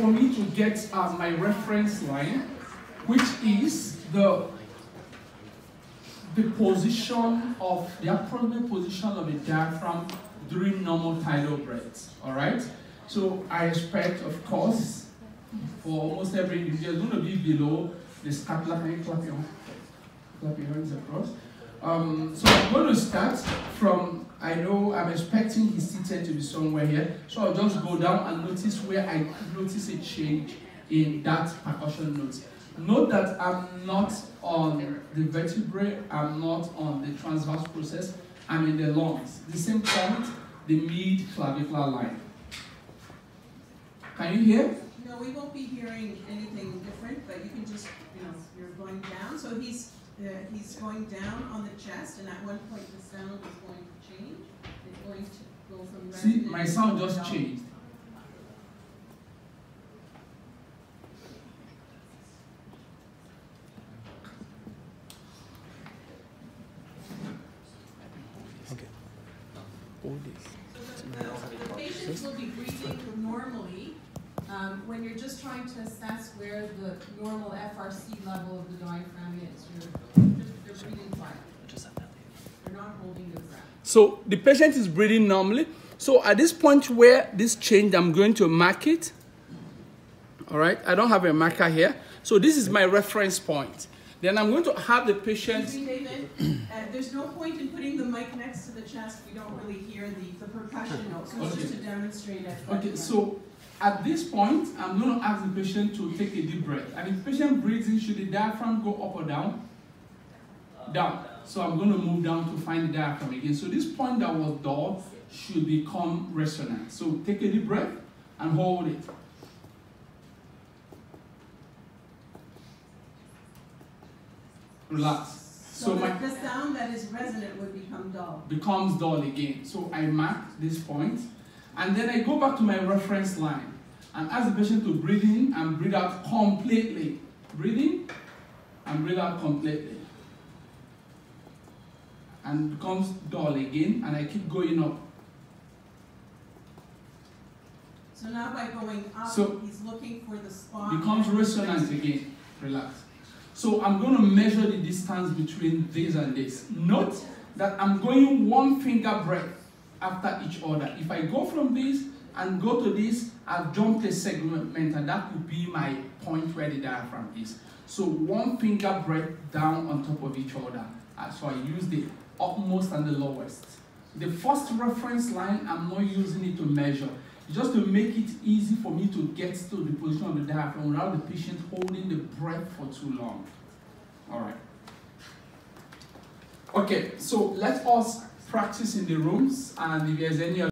for me to get uh, my reference line, which is the the position of the approximate position of the diaphragm during normal tidal breaths. All right. So I expect, of course, for almost every individual, going to be below the you clap your, clap your hands across? Um, so I'm going to start from, I know I'm expecting his seated to be somewhere here. So I'll just go down and notice where I notice a change in that percussion note. Note that I'm not on the vertebrae, I'm not on the transverse process, I'm in the lungs. The same point, the mid clavicular line. Can you hear? No, we won't be hearing anything different, but you can just, you know, you're going down. So he's uh, he's going down on the chest, and at one point the sound is going to change. It's going to go from See, my sound just changed. Okay. All this. So the, the patients will be breathing normally um, when you're just trying to assess where the normal FRC level of the diaphragm is. You're just they're breathing fine. They're not holding their breath. So the patient is breathing normally. So at this point where this change, I'm going to mark it. All right, I don't have a marker here. So this is my reference point. Then I'm going to have the patient. Excuse me, David, uh, there's no point in putting the mic next to the chest. We don't really hear the, the percussion notes. So it's Okay. just to demonstrate it. Okay, so at this point, I'm going to ask the patient to take a deep breath. And if the patient breathes in, should the diaphragm go up or down? Down. So I'm going to move down to find the diaphragm again. So this point that was dull should become resonant. So take a deep breath and hold it. Relax. So, So the, my the sound that is resonant would become dull. becomes dull again. So I mark this point, and then I go back to my reference line and ask the patient to breathe in and breathe out completely. Breathe in and breathe out completely. And becomes dull again, and I keep going up. So now by going up, So- he's looking for the spot. Becomes resonant again. Relax. So I'm going to measure the distance between this and this. Note that I'm going one finger breadth after each other. If I go from this and go to this, I've jumped a segment and that would be my point where the diaphragm is. So one finger breadth down on top of each other. Uh, So I use the upmost and the lowest. The first reference line, I'm not using it to measure. Just to make it easy for me to get to the position of the diaphragm without the patient holding the breath for too long. All right. Okay, so let us practice in the rooms, and if there's any